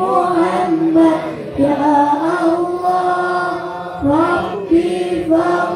Muhammad Ya Allah Rabbi Fahim